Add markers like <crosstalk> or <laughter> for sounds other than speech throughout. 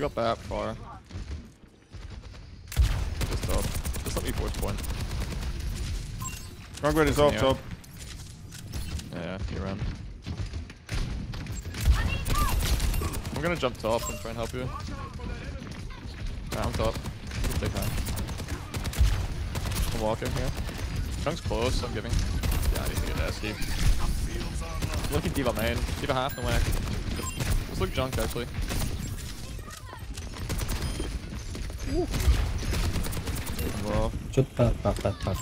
We got that far. Just up. Just let me force point. Conquer is off top. Yeah, yeah, you run. I'm gonna jump top and try and help you. Yeah, I'm top. Just take time. I'm walking here. Junk's close, I'm giving. Yeah, I need to get S deep. Looking Diva main. Diva half, no way. Let's look junk actually. Well, Shoot back, back, back, back.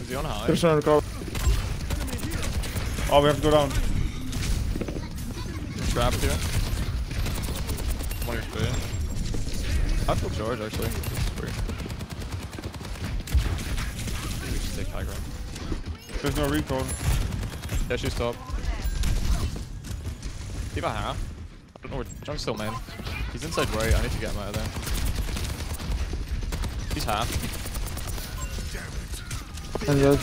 is he on high? There's another call. Oh, we have to go down. Trapped here. One of your I feel charge actually. This is free. We should take high ground. There's no recall. Yeah, she's top. Diva half. I don't know where Junk's still main. He's inside right. I need to get him out of there. He's half. And dead.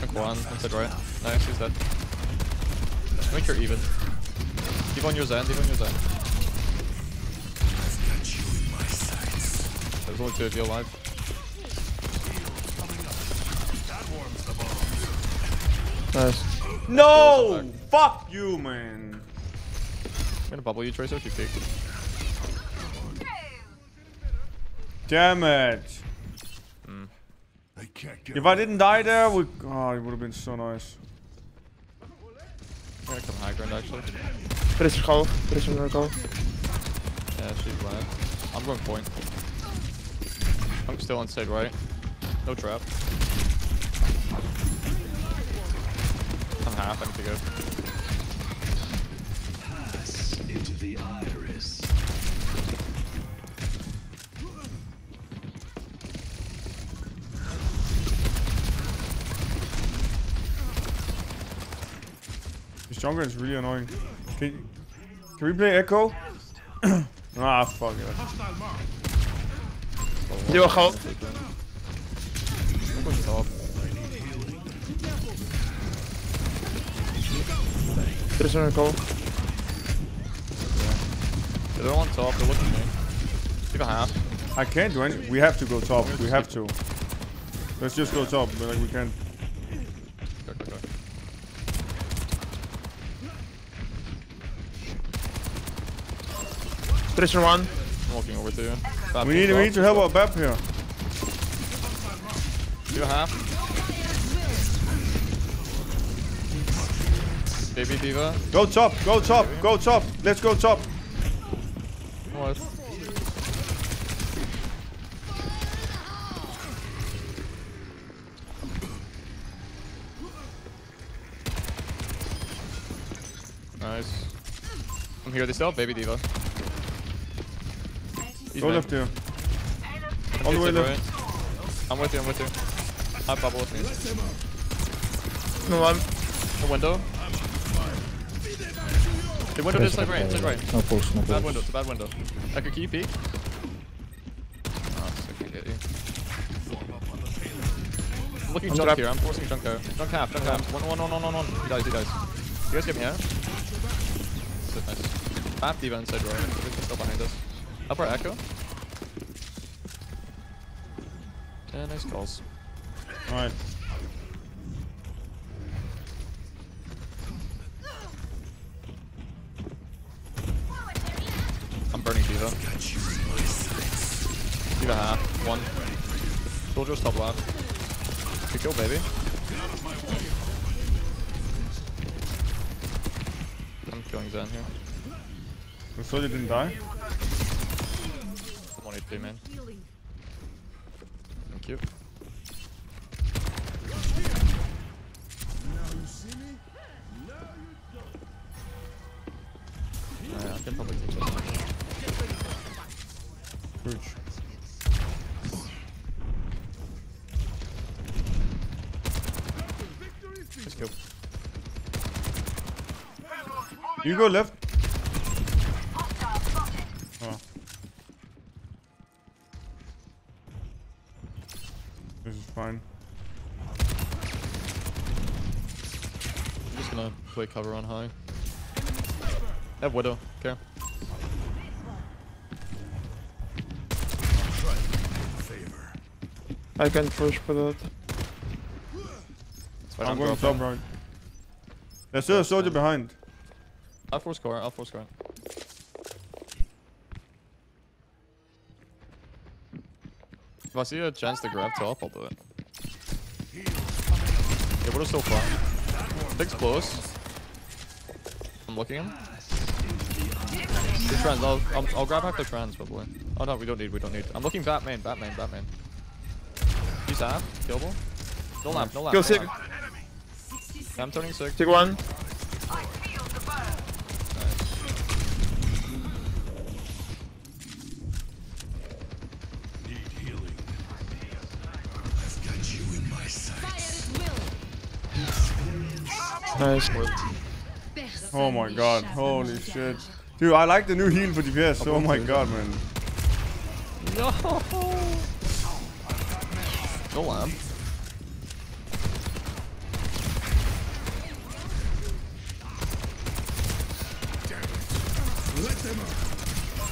Junk one. Inside right. Nice. He's dead. I think you're even. Keep on your Zen. Keep on your Zen. There's only two of you alive. Nice. No! Fuck you, man. I'm gonna bubble you, Tracer, if you peek. Damn it. Hmm. If I didn't die there, we... Oh, it would have been so nice. I'm gonna come high ground actually. There is a call. There is another call. Yeah, she's right. I'm going point. I'm still on inside right. No trap. I'm half, I need to go. This jungle is really annoying. Can, can we play Echo? <clears throat> ah, fuck it. Die wil gauw. I'm going top. There is another call. They don't want top, they're looking at me. Give a half. I can't do any... We have to go top. We have to. Let's just go top. But like, we can... Go, go, go. There is one. I'm walking over to you. Bad We need, pulls we need to help our Bap here. Give a half. Baby Diva. Go top. Go top. Go top. Let's go top. What? Nice. I'm here. They still have Baby Diva. He's Go mid. left here. I'm All the way left. right. I'm with you. I'm with you. I bubble with me. No one. The window. The window this side right. Inside right. No push, no Bad window. It's a bad window. Echo, can you peek? Oh, so I ah, can get you. I'm looking I'm junk trapped. here. I'm forcing junk out. Junk half. Junk half. One, one, one, one, one, one. He dies. He dies. You guys get me out? Sit nice. Bap diva inside right. Everything's still behind us. Up our echo. Yeah, nice calls. Alright. I'm burning diva. Diva half. One. Soldier's top left. Good kill, baby. Killing Zen here. The soldier didn't die. On HP, man. Thank you. You go left. Oh. This is fine. I'm just gonna play cover on high. I have Widow. Okay. I can push for that. It's fine, I'm going dropping. top right. There's still a soldier behind. I'll force core. I'll force core. If I see a chance to grab top, I'll do it. Yeah, Widow's still far. Big's close. I'm looking him. The trans, I'll, I'll, I'll grab back the trans probably. Oh no, we don't need, we don't need. I'm looking Batman, Batman, Batman. He's half, killable. No lamp, no lamp. Kill no sick. Yeah, I'm turning sick. Take one. Nice. Oh my god, holy shit. Dude, I like the new heal for DPS. Oh my god, man. No! No lamp.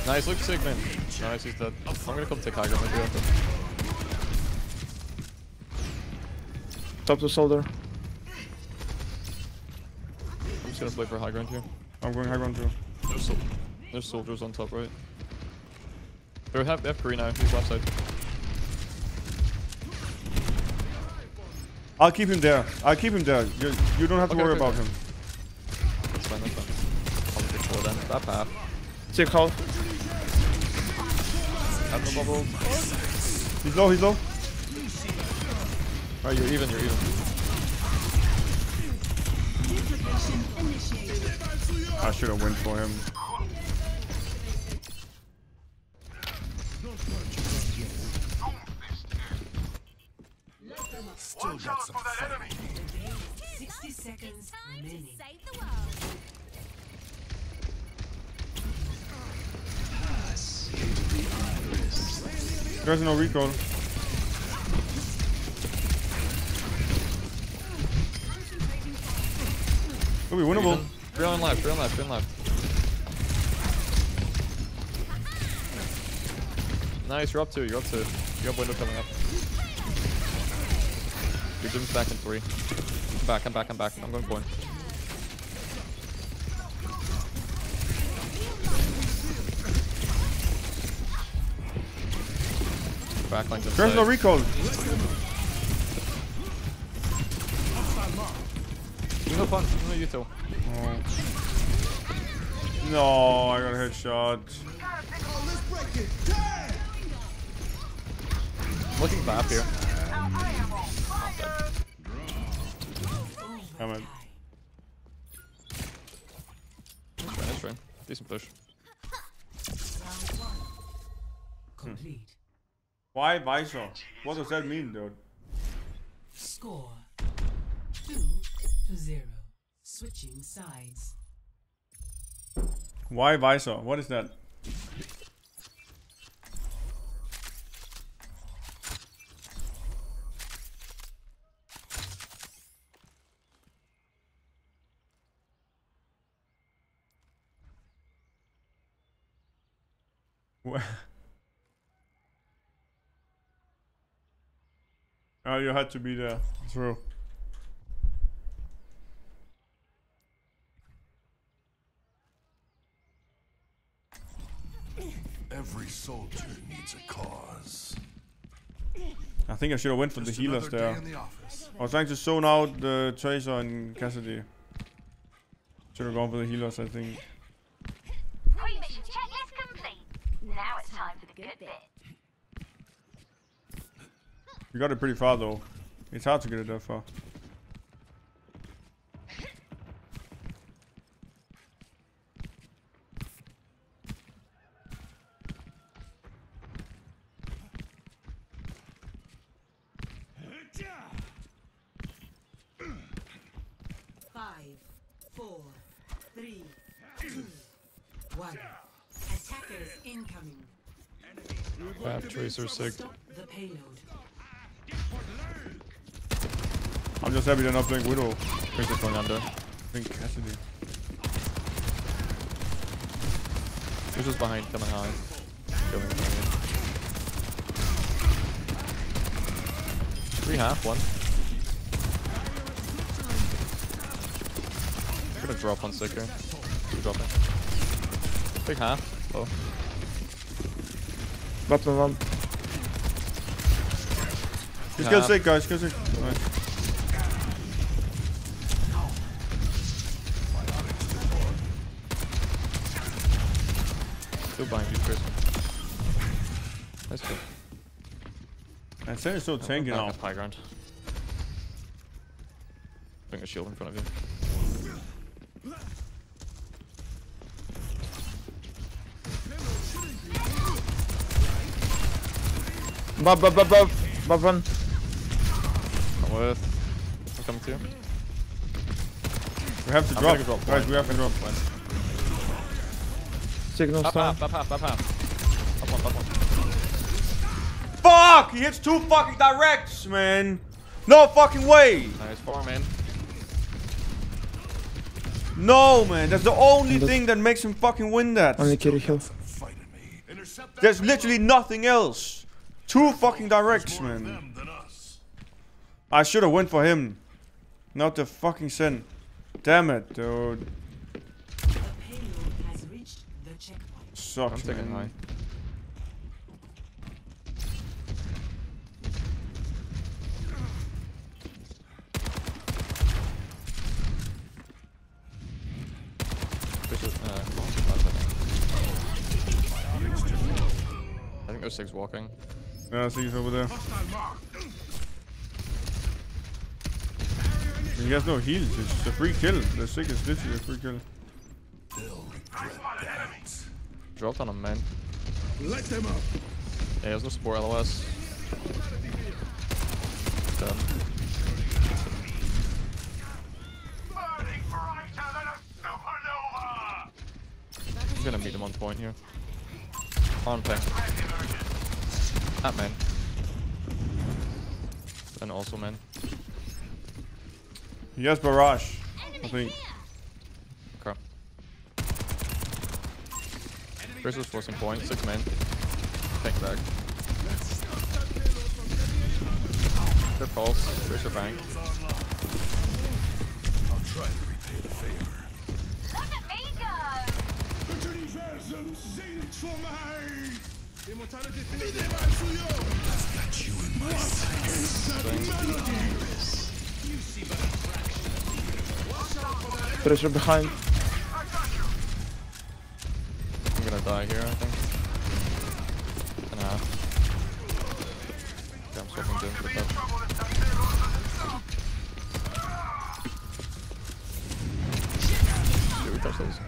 Nice, look sick, man. Nice, he's dead. I'm gonna come take high ground with you after. Top to soldier. I'm just gonna play for high ground here. I'm going high ground too. There's, sol there's soldiers on top right. They have, they have Korea now, he's left side. I'll keep him there. I'll keep him there. You, you don't have to Okay, worry okay, about okay. him. That's fine, that's fine. I'll take four then. That path. Take half. Have no bubble. He's low, he's low. Alright, you're even, you're even. I should have went for him. Still got some fight. 60 seconds remaining. Save the world. There's no recall. Could be winnable. Three on left, three on left, three on left. Nice, you're up two, you're up two. You have window coming up. Your Jim's back in three. I'm back, I'm back, I'm back. I'm going point. Backline to the There's no side. Recall. You no punch, you no util. No, I got a headshot. Looking back here. Damn it. Nice try, nice try. Decent push. Round one. Complete. Why Visor? What does that mean, dude? Score. Two to zero. Switching sides. Why Visor? What is that? <laughs> Oh, you had to be there. True. Soldier needs a cause. I think I should have went for the healers there. the. I was trying to zone out the Tracer and Cassidy. Should have gone for the healers, I think. Pre-mission checklist complete. Now it's time for the good bit. You got it pretty far though. It's hard to get it that far. Four, three, two, one. Attackers incoming. Back tracer sick. The payload. I'm just happy they're not playing Widow. Tracer's going under. think Cassidy. Who's just behind coming high? Going behind. Three half, one. Gonna drop on Sicker. Keep dropping. Big half. Oh. Bottom one. Just go sick, guys. Go sick. Still behind you, Chris. Nice kill. And Sam is still tanking now. high ground. Bring a shield in front of you. Bob, bob, bob, bob. Bob one. Come with. I'm coming to you. We have to I'm drop. gonna drop Guys, point. we have to drop. Signal Up stun. half, up half, up half. Up one, up one. Fuck! He hits two fucking directs, man. No fucking way. Nice, four man. No, man. That's the only Look. thing that makes him fucking win that. Only carry heal. Fighting me. Intercept that There's literally nothing else. Two fucking directs, man. them than us. I should have went for him. Not the fucking sin. Damn it, dude. The payload has reached the checkpoint. I'm Sucks, taking high. man. Chris is, uh, long left, I think. I think there's six walking. Yeah, I see he's over there. He has no heals. It's a free kill. The sick is literally a free kill. They'll regret that. Dropped on him, man. Let them up. Yeah, there's no support LOS. Done. Burning brighter than a supernova. I'm gonna meet him on point here. On ping. That man. And also man. He has barrage. I think. Okay. Chris is forcing point, six man. Tank back. Good pulse, Chris your bank. I'll try to repay the favor. Look at me go! Pressure behind. I'm gonna die here, I think. And half. Okay, I'm swapping for we touch those.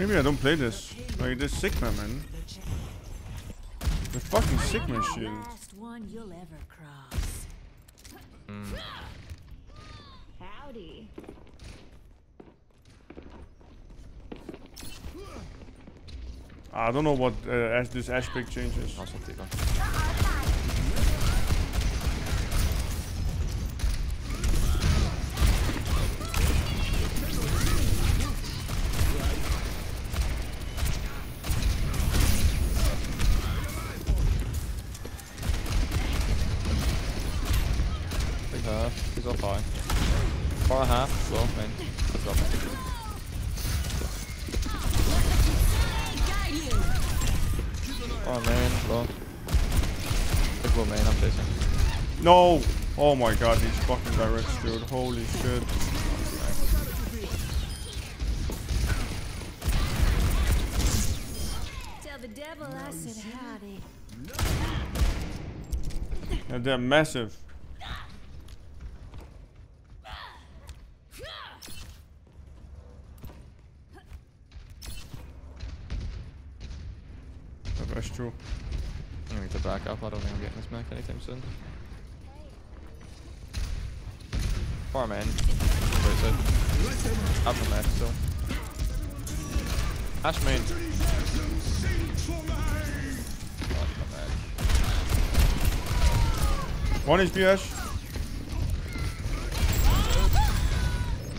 Maybe I don't play this. Like this Sigma man. The fucking Sigma shield. Last one you'll ever cross. Howdy. I don't know what uh, as this aspect changes. Nice one, Tifa. Big half. He's up high. Far half. Slow, man. Let's drop. Oh man, low. Big low man, I'm chasing. No! Oh my god, these fucking directs, dude. Holy shit. Tell the devil I said howdy. Yeah, they're massive. That's true. I need to back up. I don't think I'm getting this mech anytime soon. Far man. Wait, so. Up mech still. Ashe main. One HP Ashe.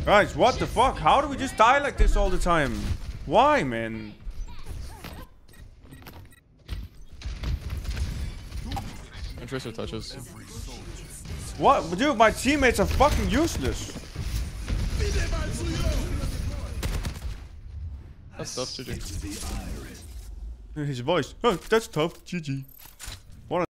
Guys, what the fuck? How do we just die like this all the time? Why, man? And touches. What? Dude, my teammates are fucking useless. That's tough, GG. His voice. Oh, that's tough. GG.